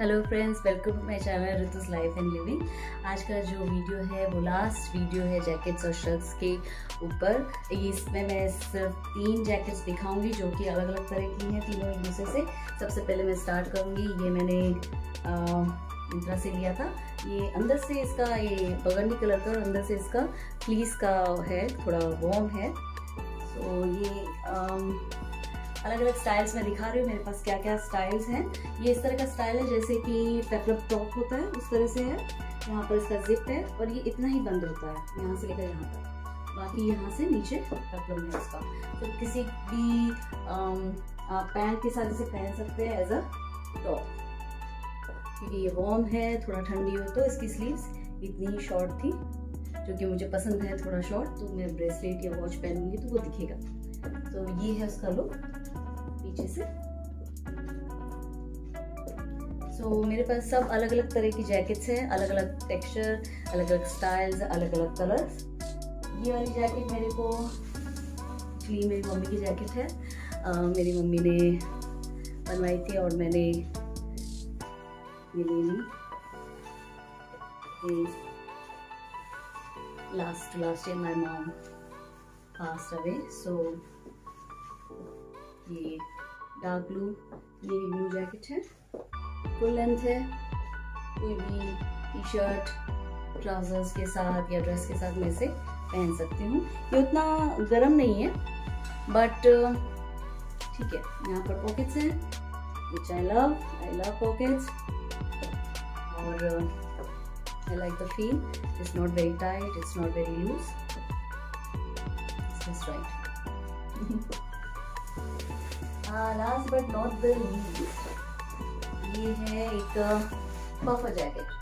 Hello friends welcome to my channel Ritu's life and living आज का जो video है, वो लास्ट वीडियो है जैकेट्स और शर्ट्स के ऊपर। इसमें मैं सिर्फ़ तीन जैकेट्स दिखाऊँगी जो कि अलग अलग तरह की हैं तीनों एक दूसरे से। सबसे पहले मैं स्टार्ट करूँगी, ये मैंने इंद्रा से लिया था। ये अंदर से इसका, ये बगंडी कलर का और अंदर से इसका फ्लीस का है, थोड़ा वॉर्म है। सो ये अलग अलग स्टाइल्स में दिखा रही हूँ, मेरे पास क्या क्या स्टाइल्स हैं। ये इस तरह का स्टाइल है, जैसे कि पेपलप टॉप होता है, उस तरह से है। यहाँ पर इसका जिप है और ये इतना ही बंद होता है, यहाँ से लेकर यहाँ तक। बाकी यहाँ से नीचे पेपलम है इसका। तो किसी भी पैंट के साथ इसे पहन सकते हैं एज अ टॉप क्योंकि ये वॉर्म है, थोड़ा ठंडी हो तो इसकी स्लीव्स इतनी ही शॉर्ट थी। जो कि मुझे पसंद है थोड़ा शॉर्ट तो मैं ब्रेसलेट या वॉच पहनूँगी तो वो दिखेगा। तो ये है उसका लुक पीछे से। सो so, मेरे पास सब अलग अलग तरह की जैकेट्स हैं अलग अलग टेक्सचर अलग अलग स्टाइल्स अलग अलग कलर्स ये वाली जैकेट मेरे को एक्चुअली मेरी मम्मी की जैकेट है। uh, मेरी मम्मी ने बनवाई थी और मैंने ये ले ली। Last last year my mom passed away. So, ये डार्क ब्लू ये ब्लू जैकेट है। फुल लेंथ है। कोई भी शर्ट ट्राउजर्स के साथ या ड्रेस के साथ मैं इसे पहन सकती हूँ। ये उतना गर्म नहीं है बट ठीक है, यहाँ पर पॉकेट्स हैं which I love I love pockets और I like the feel it's not very tight it's not very loose it's right last but not the least ये है एक पफर जैकेट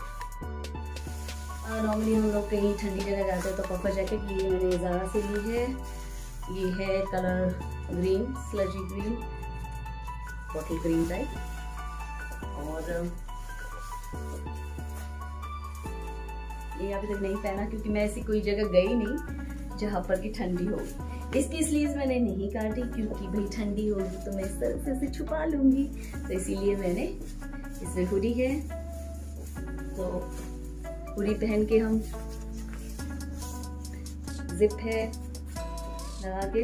नॉर्मली हम लोग कहीं ठंडी जगह जाते हैं तो पफर जैकेट ये मैंने ज़ारा से ली है. ये है colour green sludgy green bottle green type और ये अभी तक नहीं पहना क्योंकि मैं ऐसी कोई जगह गई नहीं जहाँ पर की ठंडी हो। इसकी स्लीव्स मैंने नहीं काटी क्योंकि भाई ठंडी होगी तो मैं इस तरह से इसे छुपा लूँगी। तो इसीलिए मैंने इसमें हुडी है। तो हुडी पहन के हम जिप है। लगा के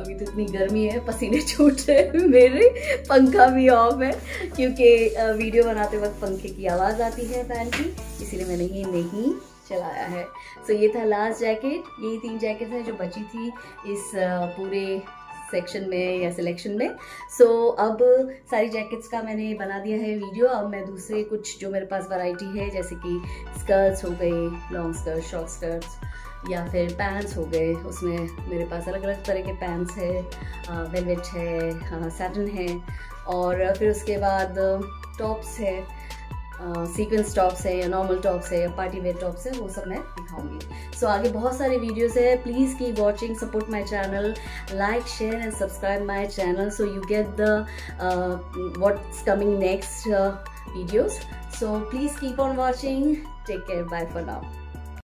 अभी तो इतनी गर्मी है पसीने छूट रहे मेरे पंखा भी ऑफ़ है क्योंकि वीडियो बनाते वक्त पंखे की आवाज़ आती है फ़ैन की इसीलिए मैंने ये नहीं चलाया है। सो so, ये था लास्ट जैकेट यही तीन जैकेट हैं जो बची थी इस पूरे सेक्शन में या सिलेक्शन में। सो so, अब सारी जैकेट्स का मैंने बना दिया है वीडियो अब मैं दूसरे कुछ जो मेरे पास वैरायटी है जैसे कि स्कर्ट्स हो गई लॉन्ग स्कर्ट शॉर्ट स्कर्ट्स या फिर पैंट्स हो गए उसमें मेरे पास अलग अलग तरह के पैंट्स है वेलवेट है सैटन है और फिर उसके बाद टॉप्स है सीक्वेंस टॉप्स है या नॉर्मल टॉप्स है या पार्टी वेयर टॉप्स है वो सब मैं दिखाऊँगी। सो so, आगे बहुत सारे वीडियोस है please keep watching support my channel like share and subscribe my channel so you get the what's coming next videos so please keep on watching take care bye for now